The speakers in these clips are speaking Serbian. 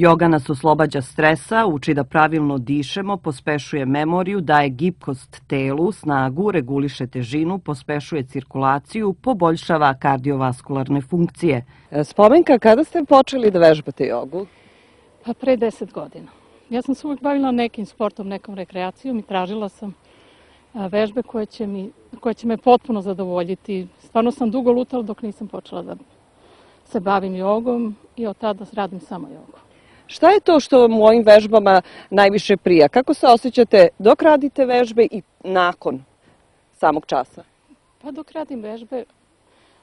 Joga nas oslobađa stresa, uči da pravilno dišemo, pospešuje memoriju, daje gibkost telu, snagu, reguliše težinu, pospešuje cirkulaciju, poboljšava kardiovaskularne funkcije. E, spomenka, kada ste počeli da vežbate jogu? Pa pre deset godina. Ja sam se uvek bavila nekim sportom, nekom rekreacijom i tražila sam vežbe koje će, mi, koje će me potpuno zadovoljiti. Stvarno sam dugo lutala dok nisam počela da se bavim jogom i od tada radim samo jogu. Šta je to što vam u ovim vežbama najviše prija? Kako se osjećate dok radite vežbe i nakon samog časa? Pa dok radim vežbe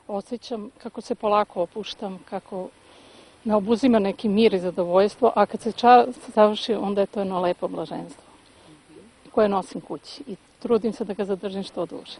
osjećam kako se polako opuštam, kako me obuzima neki mir i zadovoljstvo, a kad se čas završi, onda je to jedno lepo blaženstvo koje nosim kući i trudim se da ga zadržim što duže.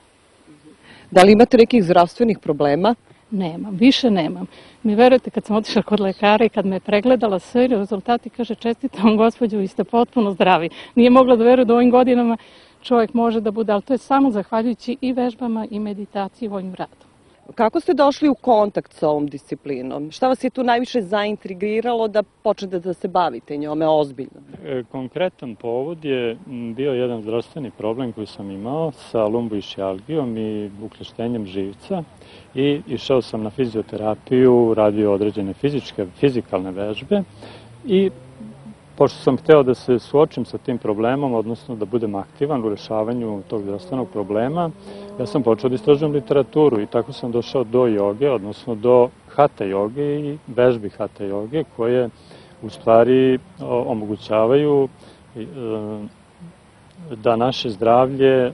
Da li imate nekih zdravstvenih problema? Nemam, više nemam. Mi verujete kad sam otišla kod lekara i kad me je pregledala sve rezultati, kaže čestitam gospođu, vi ste potpuno zdravi. Nije mogla da veruje da u ovim godinama čovjek može da bude, ali to je samo zahvaljujući i vežbama i meditaciji i vojim radom. Kako ste došli u kontakt sa ovom disciplinom? Šta vas je tu najviše zaintrigiralo da počnete da se bavite njome ozbiljno? E, konkretan povod je bio jedan zdravstveni problem koji sam imao sa lumboišijalgijom i ukleštenjem živca i išao sam na fizioterapiju, radio određene fizičke, fizikalne vežbe i pošto sam hteo da se suočim sa tim problemom, odnosno da budem aktivan u rešavanju tog zdravstvenog problema, ja sam počeo da istražujem literaturu i tako sam došao do joge, odnosno do hata joge i vežbi hata joge koje u stvari omogućavaju e, da naše zdravlje e,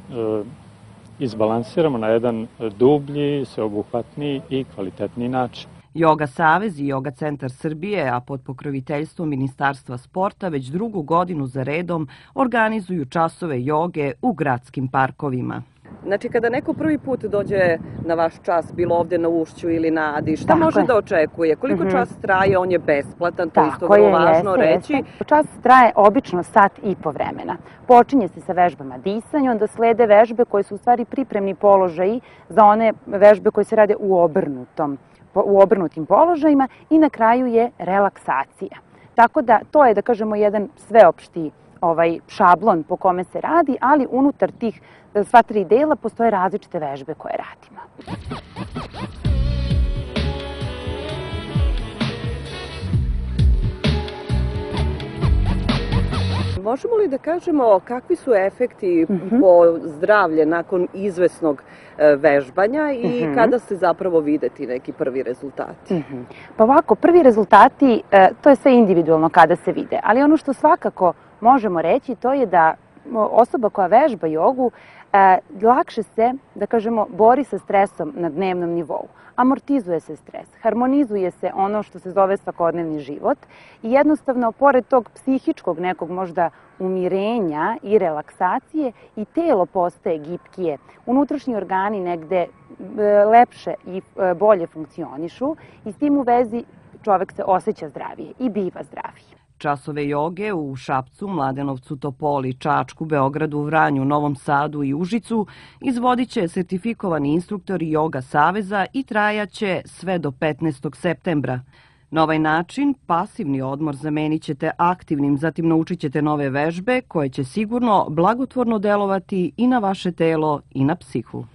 izbalansiramo na jedan dublji, sveobuhvatniji i kvalitetniji način. Yoga Savez i Yoga Centar Srbije, a pod pokroviteljstvom Ministarstva sporta već drugu godinu za redom organizuju časove joge u gradskim parkovima. Znači, kada neko prvi put dođe na vaš čas, bilo ovde na Ušću ili na Adi, šta Tako može je. da očekuje? Koliko mm -hmm. čas traje? On je besplatan, to Tako isto vrlo važno jeste, reći. Jeste. Čas traje obično sat i po vremena. Počinje se sa vežbama disanja, onda slede vežbe koje su u stvari pripremni položaji za one vežbe koje se rade u obrnutom u obrnutim položajima i na kraju je relaksacija. Tako da to je, da kažemo, jedan sveopšti ovaj šablon po kome se radi, ali unutar tih sva tri dela postoje različite vežbe koje radimo. Možemo li da kažemo kakvi su efekti mm -hmm. po zdravlje nakon izvesnog e, vežbanja i mm -hmm. kada se zapravo vide ti neki prvi rezultati? Mm -hmm. Pa ovako, prvi rezultati, e, to je sve individualno kada se vide, ali ono što svakako možemo reći to je da osoba koja vežba jogu e, lakše se, da kažemo, bori sa stresom na dnevnom nivou. Amortizuje se stres, harmonizuje se ono što se zove svakodnevni život i jednostavno, pored tog psihičkog nekog možda umirenja i relaksacije, i telo postaje gipkije. Unutrašnji organi negde e, lepše i e, bolje funkcionišu i s tim u vezi čovek se osjeća zdravije i biva zdravije. Časove joge u Šapcu, Mladenovcu, Topoli, Čačku, Beogradu, Vranju, Novom Sadu i Užicu izvodit će sertifikovani instruktori Joga Saveza i trajaće sve do 15. septembra. Na ovaj način pasivni odmor zamenit ćete aktivnim, zatim naučit ćete nove vežbe koje će sigurno blagotvorno delovati i na vaše telo i na psihu.